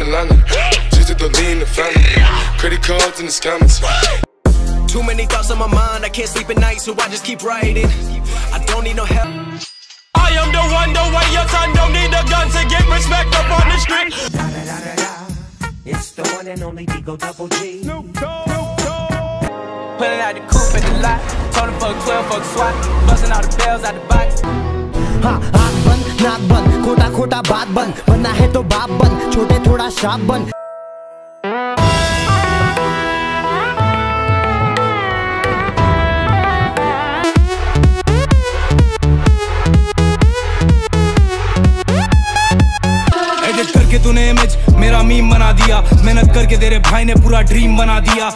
in Atlanta. Just at the lean, the family. Credit cards and the scammers. Too many thoughts on my mind, I can't sleep at night, so I just keep writing. I don't need no help. I am the one, the way your son don't need a gun to get respect up on the street. It's the one and only Digo Double G. Pulling out the coupe at the lot. Told him fuck 12, fuck SWAT. Busting all the bells out the box. हाँ आँख बंद, नाक बंद खोटा खोटा बात बंद, बनना है तो बाप बन छोटे थोड़ा बन करके तूने इमेज मेरा मीम बना दिया। मेहनत करके तेरे भाई ने पूरा ड्रीम बना दिया।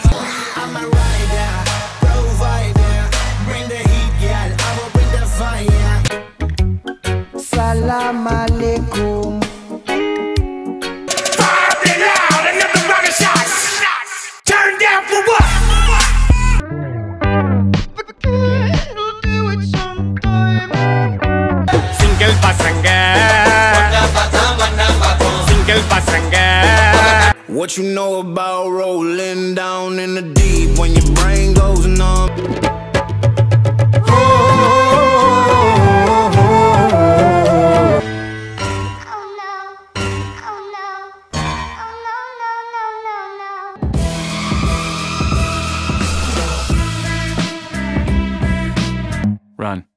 What you know about rolling down in the deep when your brain goes numb? Run.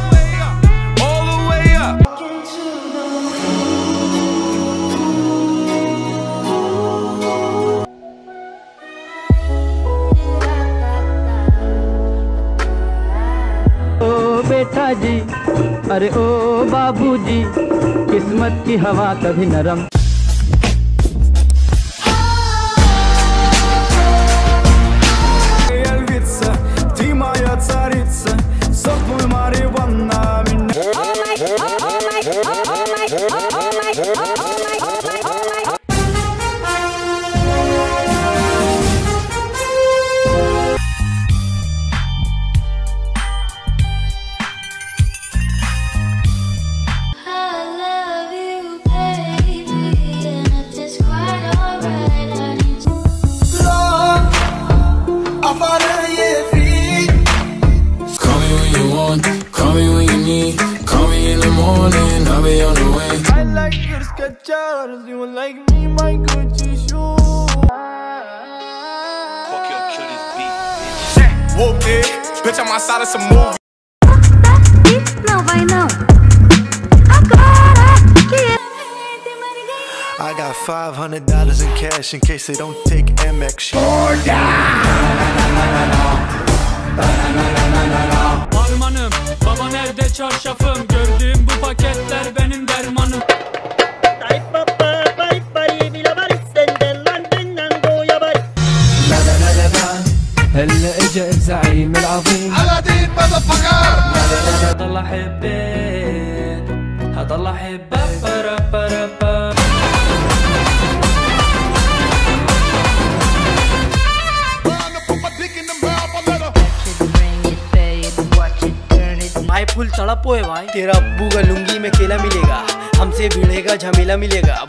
बेटा जी। अरे ओ बाबूजी किस्मत की हवा कभी नरम। Call me when you want, call me when you need. Call me in the morning, I'll be on the way. I like your Skechers, you like me, my Gucci shoes. Whoop it, bitch, I'm outside of some movie. Não vai não. Agora que I got $500 in cash in case they don't take Amex. Harmanım, baba nerede çarşafım? Gördüğüm bu paketler benim dermanım. هلا اجا الزعيم العظيم هضل احبك هضل احبك full तड़प है भाई। तेरा अब्बू का लुंगी में केला मिलेगा, हमसे भिड़ेगा, झमेला मिलेगा।